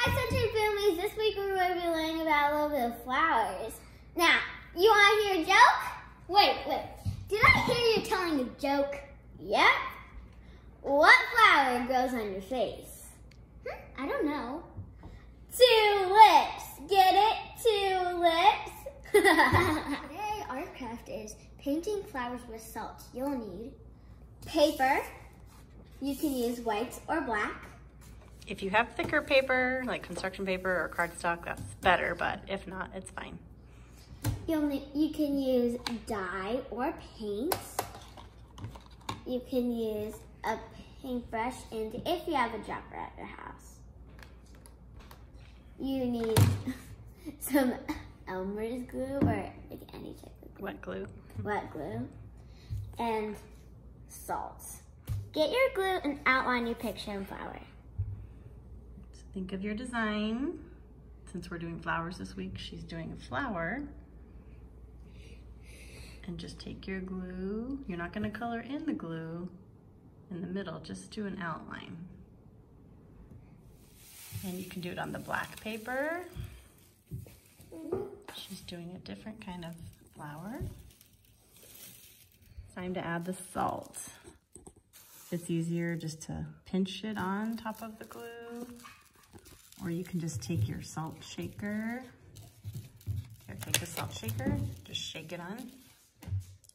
Hi, Sonshine Families. This week we're going to be learning about a little bit of flowers. Now, you want to hear a joke? Wait, wait. Did I hear you telling a joke? Yep. What flower grows on your face? Hmm, I don't know. Two lips. Get it? Two lips. Today, our craft is painting flowers with salt. You'll need paper. You can use white or black. If you have thicker paper, like construction paper or cardstock, that's better, but if not, it's fine. You'll need, you can use dye or paint. You can use a paintbrush and if you have a dropper at your house. You need some Elmer's glue or like any type of glue. Wet glue. wet glue and salt. Get your glue and outline your picture and flower. Think of your design. Since we're doing flowers this week, she's doing a flower. And just take your glue. You're not gonna color in the glue in the middle, just do an outline. And you can do it on the black paper. She's doing a different kind of flower. Time to add the salt. It's easier just to pinch it on top of the glue. Or you can just take your salt shaker. Here, take the salt shaker, just shake it on.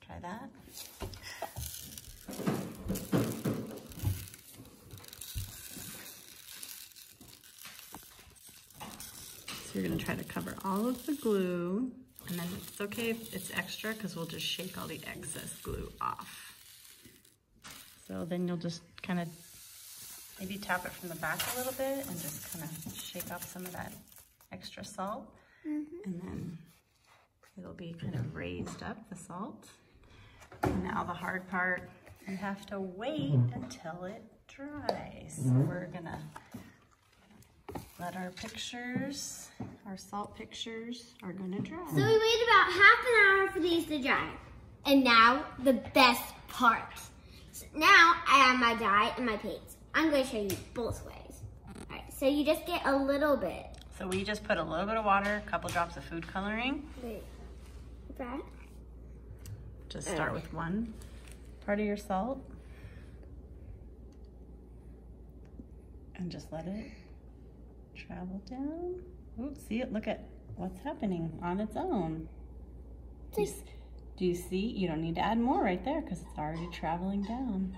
Try that. So you're gonna try to cover all of the glue and then it's okay if it's extra because we'll just shake all the excess glue off. So then you'll just kind of maybe tap it from the back a little bit and just kind of shake off some of that extra salt. Mm-hmm. And then it'll be kind of raised up, the salt. And now the hard part, you have to wait until it dries. So we're gonna let our pictures, our salt pictures are gonna dry. So we wait about half an hour for these to dry. And now the best part. So now I have my dye and my paints. I'm going to show you both ways. Alright, so you just get a little bit. So we just put a little bit of water, a couple drops of food coloring. Wait. That? Just start with one part of your salt. And just let it travel down. Ooh, see it? Look at what's happening on its own. You, do you see? You don't need to add more right there because it's already traveling down.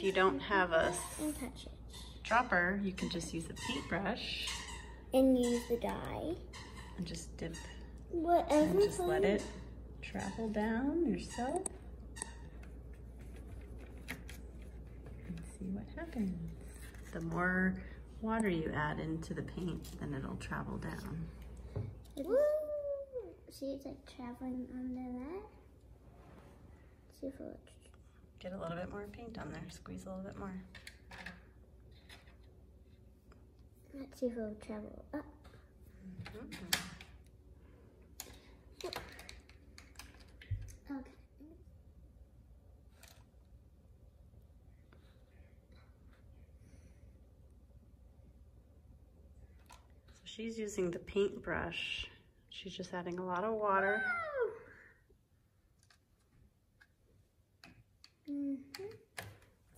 If you don't have a s- And touch it. dropper, you can just use a paintbrush And use the dye. and just dip Whatever. and just let it travel down yourself and see what happens. The more water you add into the paint, then it'll travel down. Woo! See, it's like traveling under that. See if it'll. Get a little bit more paint on there, squeeze a little bit more. Let's see if it'll travel up. Mm-hmm. Okay. So she's using the paintbrush. She's just adding a lot of water. Ah! hmm I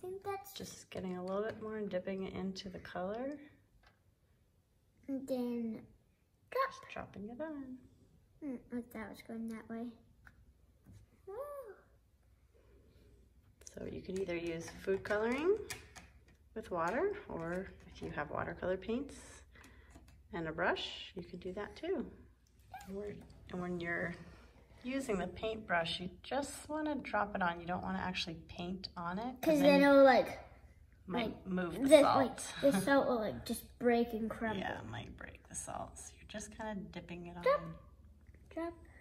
think that's Just getting a little bit more and dipping it into the color. and then drop. Just dropping it on. Hmm, like that was going that way. Woo! So you can either use food coloring with water, or if you have watercolor paints and a brush, you could do that too. And when you're using the paintbrush, you just want to drop it on. You don't want to actually paint on it Cause then then it'll like might move the the salt. like the salt will like just break and crumble. yeah, it might break the salt. So you're just kind of dipping it on. Drop. Drop, drop, and then.